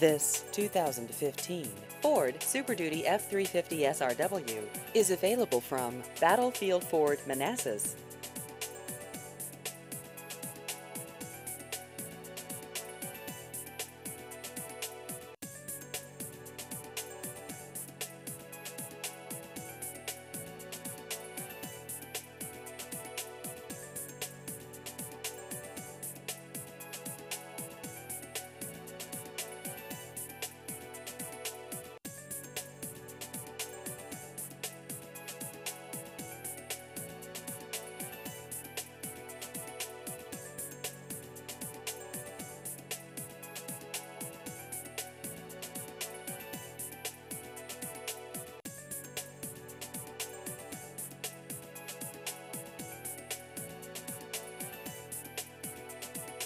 This 2015 Ford Super Duty F350 SRW is available from Battlefield Ford Manassas.